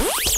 Bye.